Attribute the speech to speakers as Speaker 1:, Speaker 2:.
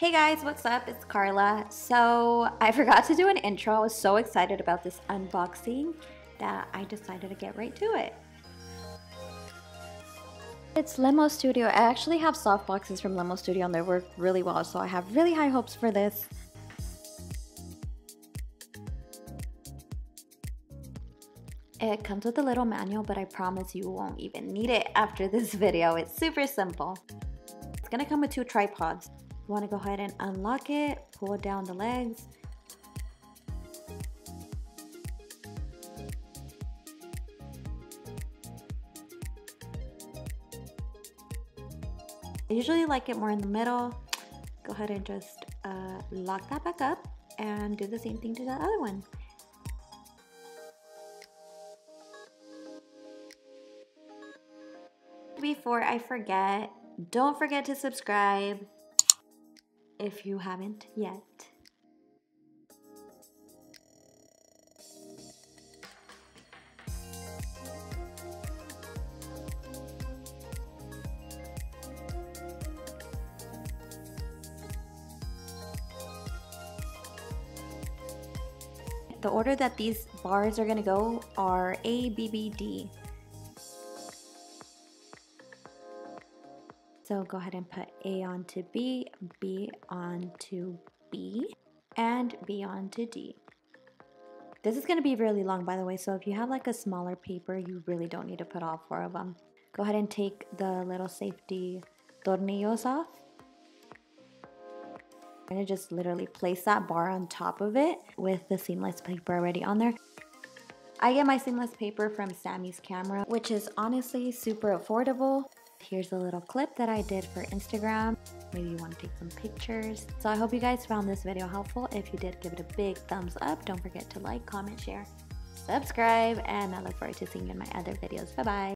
Speaker 1: Hey guys, what's up? It's Karla. So I forgot to do an intro. I was so excited about this unboxing that I decided to get right to it. It's Limo Studio. I actually have soft boxes from Limo Studio and they work really well, so I have really high hopes for this. It comes with a little manual, but I promise you won't even need it after this video. It's super simple. It's gonna come with two tripods. You wanna go ahead and unlock it, pull down the legs, I usually like it more in the middle. Go ahead and just uh, lock that back up and do the same thing to the other one. Before I forget, don't forget to subscribe if you haven't yet. The order that these bars are gonna go are A, B, B, D. So go ahead and put A onto B, B onto B, and B onto D. This is gonna be really long by the way, so if you have like a smaller paper, you really don't need to put all four of them. Go ahead and take the little safety tornillos off I'm gonna just literally place that bar on top of it with the seamless paper already on there. I get my seamless paper from Samy's Camera, which is honestly super affordable. Here's a little clip that I did for Instagram. Maybe you want to take some pictures. So I hope you guys found this video helpful. If you did, give it a big thumbs up. Don't forget to like, comment, share, subscribe, and I look forward to seeing you in my other videos. Bye-bye.